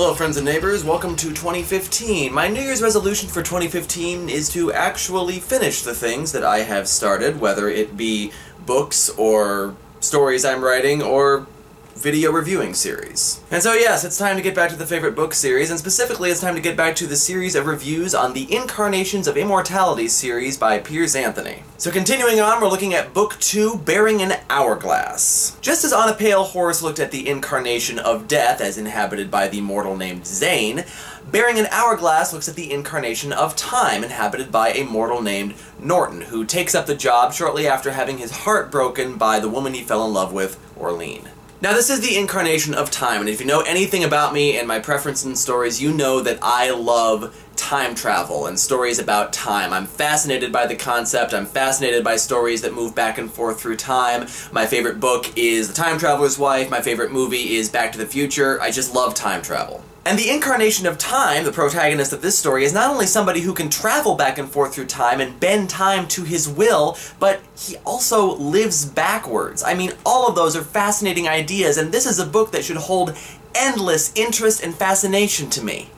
Hello friends and neighbors, welcome to 2015. My New Year's resolution for 2015 is to actually finish the things that I have started, whether it be books or stories I'm writing or video reviewing series. And so yes, it's time to get back to the favorite book series, and specifically it's time to get back to the series of reviews on the Incarnations of Immortality series by Piers Anthony. So continuing on, we're looking at Book 2, Bearing an Hourglass. Just as On a Pale Horse looked at the incarnation of death as inhabited by the mortal named Zane, Bearing an Hourglass looks at the incarnation of time inhabited by a mortal named Norton, who takes up the job shortly after having his heart broken by the woman he fell in love with, Orlene. Now this is the incarnation of time, and if you know anything about me and my preference in stories, you know that I love time travel and stories about time. I'm fascinated by the concept, I'm fascinated by stories that move back and forth through time. My favorite book is The Time Traveler's Wife, my favorite movie is Back to the Future. I just love time travel. And the incarnation of time, the protagonist of this story, is not only somebody who can travel back and forth through time and bend time to his will, but he also lives backwards. I mean, all of those are fascinating ideas, and this is a book that should hold endless interest and fascination to me.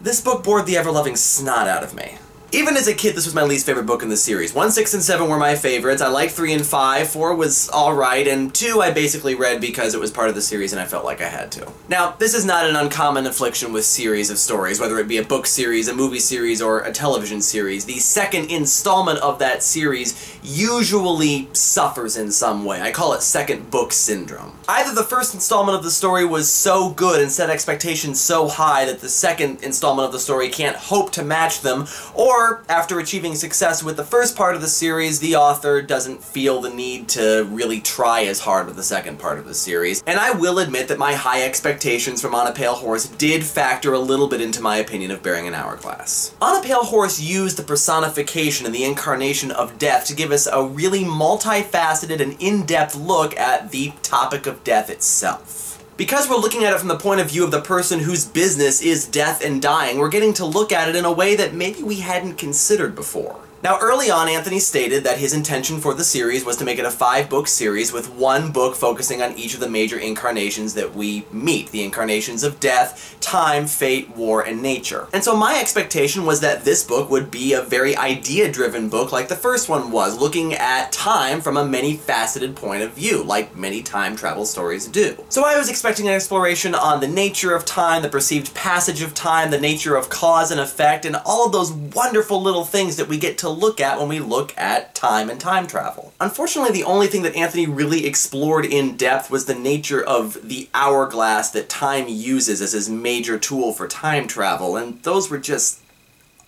This book bored the ever-loving snot out of me. Even as a kid, this was my least favorite book in the series. 1, 6, and 7 were my favorites. I liked 3 and 5. 4 was alright, and 2 I basically read because it was part of the series and I felt like I had to. Now, this is not an uncommon affliction with series of stories, whether it be a book series, a movie series, or a television series. The second installment of that series usually suffers in some way. I call it second book syndrome. Either the first installment of the story was so good and set expectations so high that the second installment of the story can't hope to match them, or or, after achieving success with the first part of the series, the author doesn't feel the need to really try as hard with the second part of the series. And I will admit that my high expectations from On a Pale Horse did factor a little bit into my opinion of Bearing an Hourglass. On a Pale Horse used the personification and the incarnation of death to give us a really multifaceted and in-depth look at the topic of death itself. Because we're looking at it from the point of view of the person whose business is death and dying, we're getting to look at it in a way that maybe we hadn't considered before. Now, early on, Anthony stated that his intention for the series was to make it a five-book series with one book focusing on each of the major incarnations that we meet. The incarnations of death, time, fate, war, and nature. And so my expectation was that this book would be a very idea-driven book like the first one was, looking at time from a many-faceted point of view, like many time travel stories do. So I was expecting an exploration on the nature of time, the perceived passage of time, the nature of cause and effect, and all of those wonderful little things that we get to to look at when we look at time and time travel. Unfortunately, the only thing that Anthony really explored in depth was the nature of the hourglass that time uses as his major tool for time travel, and those were just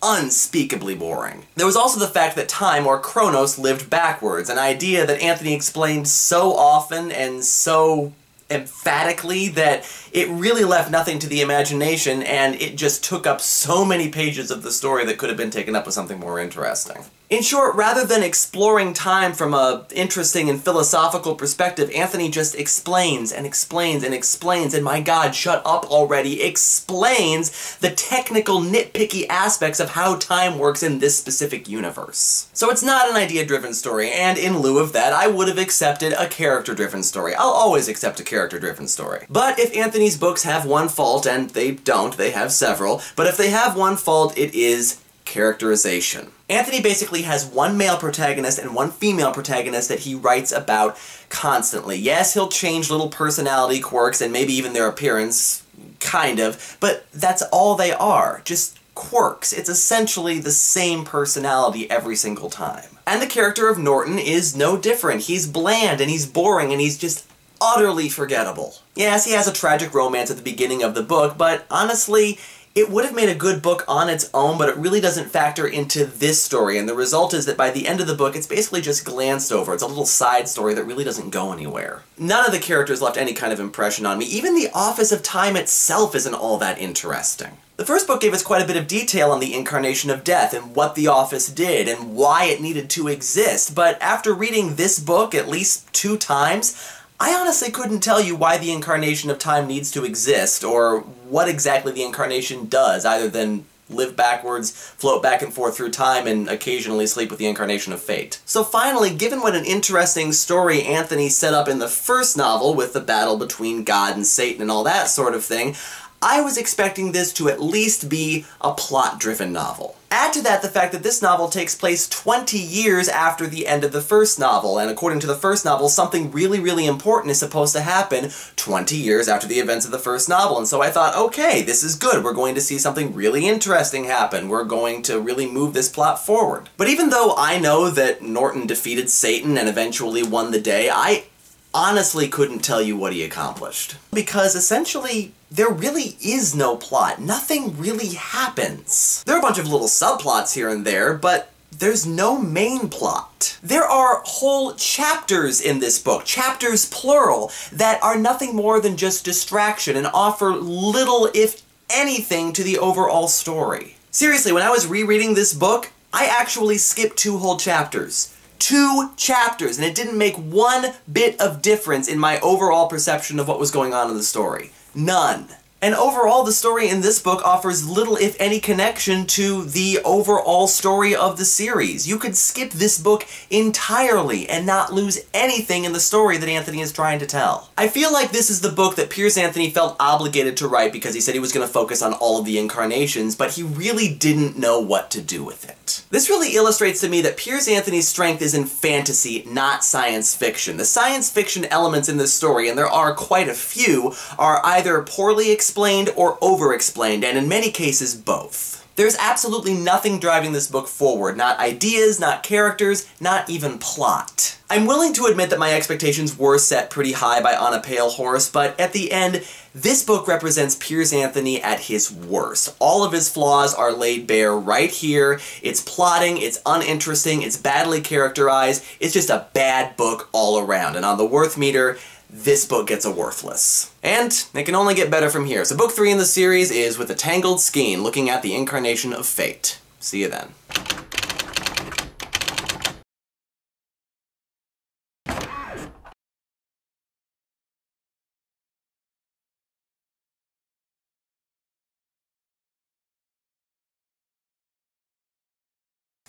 unspeakably boring. There was also the fact that time, or Chronos, lived backwards, an idea that Anthony explained so often and so emphatically that it really left nothing to the imagination and it just took up so many pages of the story that could have been taken up with something more interesting. In short, rather than exploring time from a interesting and philosophical perspective, Anthony just explains and explains and explains, and my god, shut up already, explains the technical nitpicky aspects of how time works in this specific universe. So it's not an idea-driven story, and in lieu of that, I would have accepted a character-driven story. I'll always accept a character-driven story. But if Anthony's books have one fault, and they don't, they have several, but if they have one fault, it is characterization. Anthony basically has one male protagonist and one female protagonist that he writes about constantly. Yes, he'll change little personality quirks and maybe even their appearance, kind of, but that's all they are, just quirks. It's essentially the same personality every single time. And the character of Norton is no different. He's bland and he's boring and he's just utterly forgettable. Yes, he has a tragic romance at the beginning of the book, but honestly, it would have made a good book on its own, but it really doesn't factor into this story, and the result is that by the end of the book, it's basically just glanced over. It's a little side story that really doesn't go anywhere. None of the characters left any kind of impression on me. Even the Office of Time itself isn't all that interesting. The first book gave us quite a bit of detail on the incarnation of death and what the office did and why it needed to exist, but after reading this book at least two times, I honestly couldn't tell you why the incarnation of time needs to exist, or what exactly the incarnation does, other than live backwards, float back and forth through time, and occasionally sleep with the incarnation of fate. So finally, given what an interesting story Anthony set up in the first novel with the battle between God and Satan and all that sort of thing, I was expecting this to at least be a plot-driven novel. Add to that the fact that this novel takes place 20 years after the end of the first novel, and according to the first novel, something really, really important is supposed to happen 20 years after the events of the first novel, and so I thought, okay, this is good, we're going to see something really interesting happen, we're going to really move this plot forward. But even though I know that Norton defeated Satan and eventually won the day, I honestly couldn't tell you what he accomplished. Because essentially, there really is no plot. Nothing really happens. There are a bunch of little subplots here and there, but there's no main plot. There are whole chapters in this book, chapters plural, that are nothing more than just distraction and offer little, if anything, to the overall story. Seriously, when I was rereading this book, I actually skipped two whole chapters two chapters, and it didn't make one bit of difference in my overall perception of what was going on in the story. None. And overall, the story in this book offers little, if any, connection to the overall story of the series. You could skip this book entirely and not lose anything in the story that Anthony is trying to tell. I feel like this is the book that Piers Anthony felt obligated to write because he said he was going to focus on all of the incarnations, but he really didn't know what to do with it. This really illustrates to me that Piers Anthony's strength is in fantasy, not science fiction. The science fiction elements in this story, and there are quite a few, are either poorly explained or over-explained, and in many cases, both. There's absolutely nothing driving this book forward, not ideas, not characters, not even plot. I'm willing to admit that my expectations were set pretty high by On a Pale Horse, but at the end, this book represents Piers Anthony at his worst. All of his flaws are laid bare right here. It's plotting, it's uninteresting, it's badly characterized, it's just a bad book all around. And on the worth meter, this book gets a worthless. And it can only get better from here. So book three in the series is With a Tangled Skein, looking at the incarnation of fate. See you then.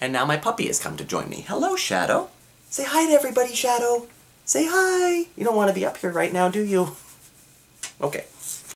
And now my puppy has come to join me. Hello, Shadow. Say hi to everybody, Shadow. Say hi! You don't want to be up here right now, do you? Okay.